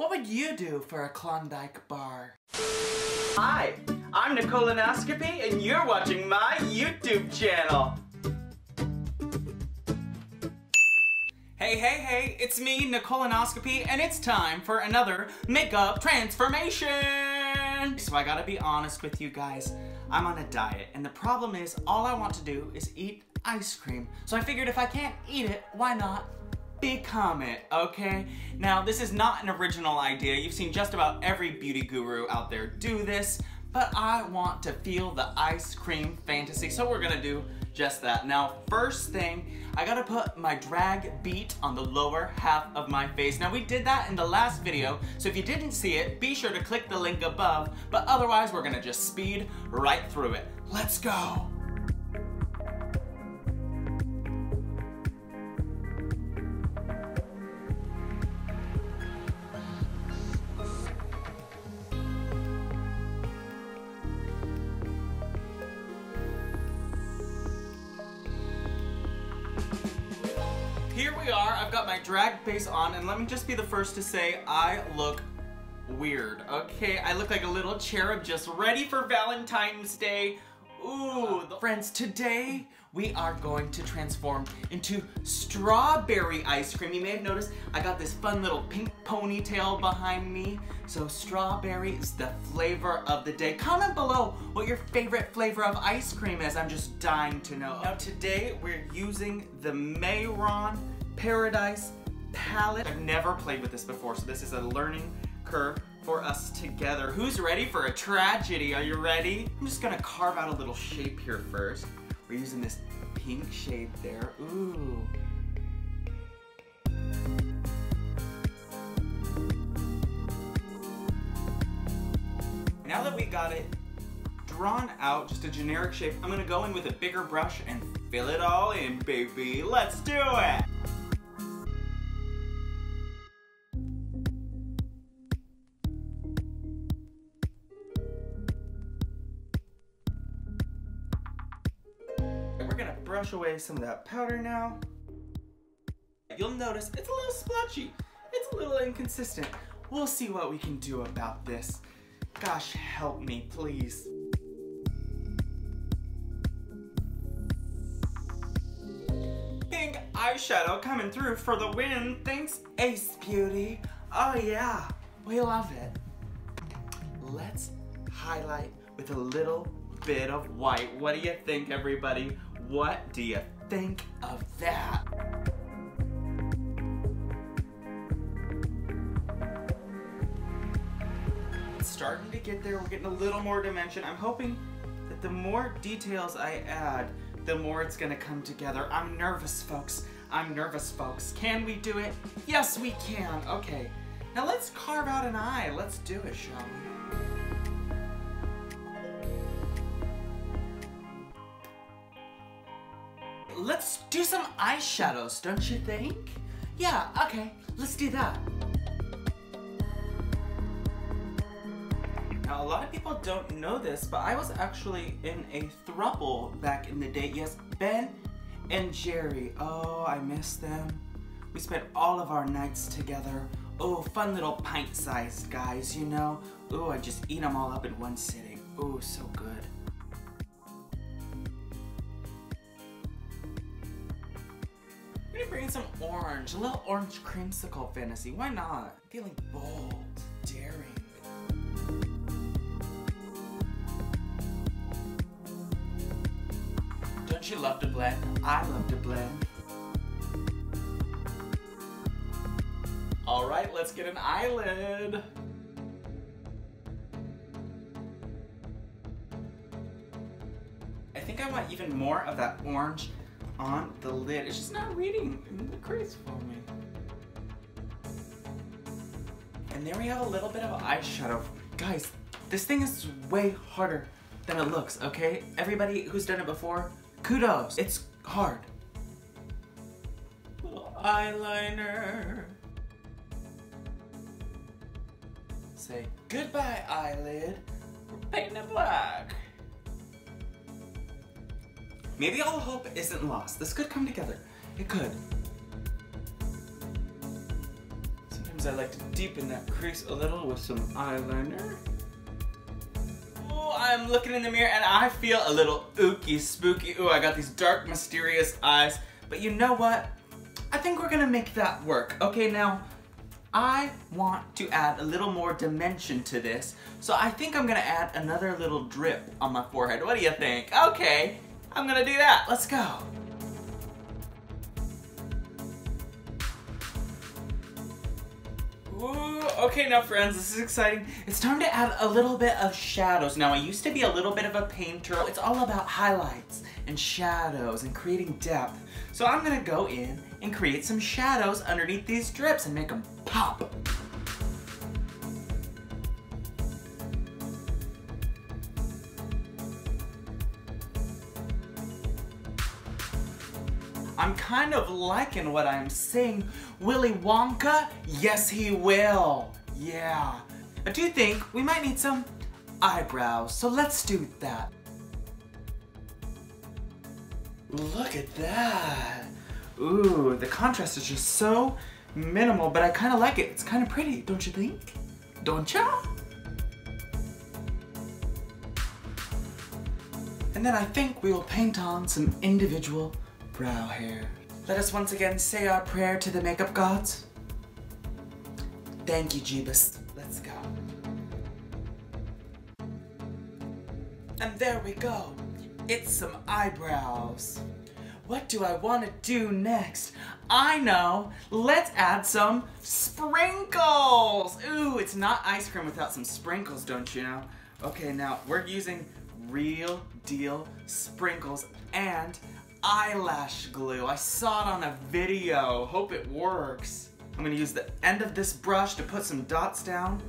What would you do for a Klondike bar? Hi, I'm Nicole Nicolonoscopy and you're watching my YouTube channel. Hey, hey, hey, it's me, Nicole Nicolonoscopy, and it's time for another makeup transformation! So I gotta be honest with you guys, I'm on a diet, and the problem is all I want to do is eat ice cream. So I figured if I can't eat it, why not become it, okay? Now, this is not an original idea. You've seen just about every beauty guru out there do this, but I want to feel the ice cream fantasy, so we're gonna do just that. Now, first thing, I gotta put my drag beat on the lower half of my face. Now, we did that in the last video, so if you didn't see it, be sure to click the link above, but otherwise, we're gonna just speed right through it. Let's go. My drag face on, and let me just be the first to say I look weird, okay? I look like a little cherub just ready for Valentine's Day. Ooh, friends, today we are going to transform into strawberry ice cream. You may have noticed I got this fun little pink ponytail behind me. So strawberry is the flavor of the day. Comment below what your favorite flavor of ice cream is. I'm just dying to know. Now today we're using the Mehron Paradise palette. I've never played with this before, so this is a learning curve for us together. Who's ready for a tragedy? Are you ready? I'm just gonna carve out a little shape here first. We're using this pink shade there. Ooh. Now that we got it drawn out, just a generic shape, I'm gonna go in with a bigger brush and fill it all in, baby. Let's do it! Away some of that powder now. You'll notice it's a little splotchy. It's a little inconsistent. We'll see what we can do about this. Gosh, help me, please. Pink eyeshadow coming through for the win. Thanks, Ace Beauty. Oh yeah, we love it. Let's highlight with a little bit of white. What do you think, everybody? What do you think of that? It's starting to get there. We're getting a little more dimension. I'm hoping that the more details I add, the more it's gonna come together. I'm nervous, folks. I'm nervous, folks. Can we do it? Yes, we can. Okay. Now let's carve out an eye. Let's do it, shall we? Do some eyeshadows, don't you think? Yeah, okay, let's do that. Now, a lot of people don't know this, but I was actually in a throuple back in the day. Yes, Ben and Jerry. Oh, I miss them. We spent all of our nights together. Oh, fun little pint-sized guys, you know? Oh, I just eat them all up in one sitting. Oh, so good. Some orange, a little orange creamsicle fantasy. Why not? Feeling bold, daring. Don't you love to blend? I love to blend. All right, let's get an eyelid. I think I want even more of that orange on the lid. It's just not reading the crease for me. And there we have a little bit of eyeshadow. Guys, this thing is way harder than it looks, okay? Everybody who's done it before, kudos. It's hard. Little eyeliner. Say goodbye, eyelid. We're painting it black. Maybe all hope isn't lost. This could come together. It could. Sometimes I like to deepen that crease a little with some eyeliner. Ooh, I'm looking in the mirror and I feel a little ooky spooky. Ooh, I got these dark, mysterious eyes. But you know what? I think we're gonna make that work. Okay, now, I want to add a little more dimension to this. So I think I'm gonna add another little drip on my forehead. What do you think? Okay, I'm gonna do that. Let's go. Ooh, okay now friends, this is exciting. It's time to add a little bit of shadows. Now I used to be a little bit of a painter. It's all about highlights and shadows and creating depth. So I'm gonna go in and create some shadows underneath these drips and make them pop. I'm kind of liking what I'm seeing. Willy Wonka? Yes, he will. Yeah. I do think we might need some eyebrows, so let's do that. Look at that. Ooh, the contrast is just so minimal, but I kind of like it. It's kind of pretty, don't you think? Don't ya? And then I think we will paint on some individual brow hair. Let us once again say our prayer to the makeup gods. Thank you, Jeebus. Let's go. And there we go. It's some eyebrows. What do I want to do next? I know. Let's add some sprinkles. Ooh, it's not ice cream without some sprinkles, don't you know? Okay, now we're using real deal sprinkles and eyelash glue. I saw it on a video. Hope it works. I'm gonna use the end of this brush to put some dots down.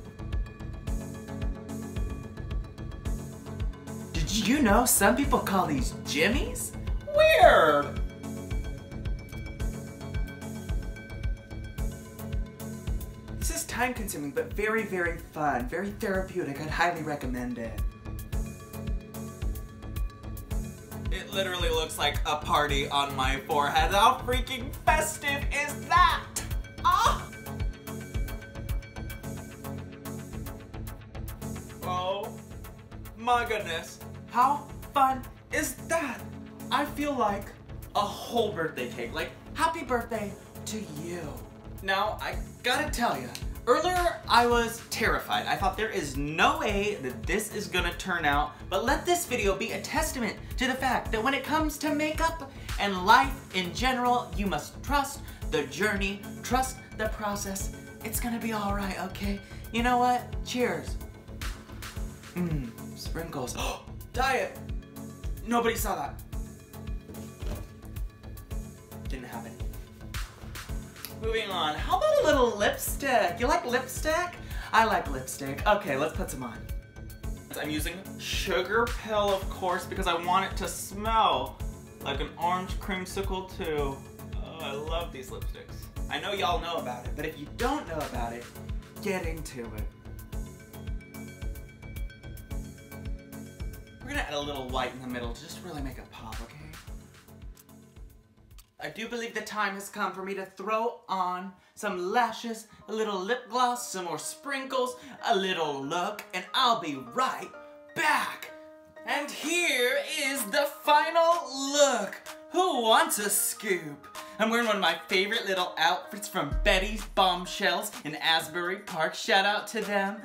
Did you know some people call these jimmies? Weird! This is time consuming, but very, very fun. Very therapeutic. I'd highly recommend it. It literally looks like a party on my forehead. How freaking festive is that? Ah! Oh my goodness. How fun is that? I feel like a whole birthday cake. Like, happy birthday to you. Now, I gotta tell you, Earlier, I was terrified. I thought there is no way that this is gonna turn out, but let this video be a testament to the fact that when it comes to makeup and life in general, you must trust the journey, trust the process. It's gonna be all right, okay? You know what? Cheers. Mmm, sprinkles. Diet. Nobody saw that. Didn't happen. Moving on. How about a little lipstick? You like lipstick? I like lipstick. Okay, let's put some on. I'm using Sugar Pill, of course, because I want it to smell like an orange creamsicle too. Oh, I love these lipsticks. I know y'all know about it, but if you don't know about it, get into it. We're gonna add a little white in the middle to just really make it pop, okay? I do believe the time has come for me to throw on some lashes, a little lip gloss, some more sprinkles, a little look, and I'll be right back. And here is the final look. Who wants a scoop? I'm wearing one of my favorite little outfits from Betty's Bombshells in Asbury Park. Shout out to them.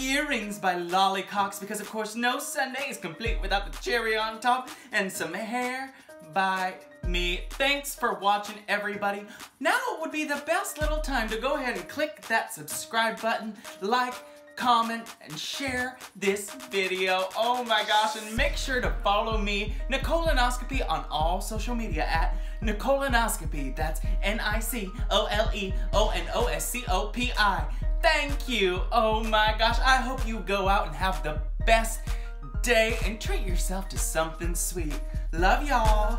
Earrings by Lollycocks because of course no Sunday is complete without the cherry on top. And some hair by me. Thanks for watching, everybody. Now would be the best little time to go ahead and click that subscribe button, like, comment, and share this video. Oh my gosh, and make sure to follow me, Nicole Onoscopi, on all social media at Nicole Onoscopi. That's N-I-C-O-L-E-O-N-O-S-C-O-P-I. Thank you. Oh my gosh, I hope you go out and have the best day and treat yourself to something sweet. Love y'all.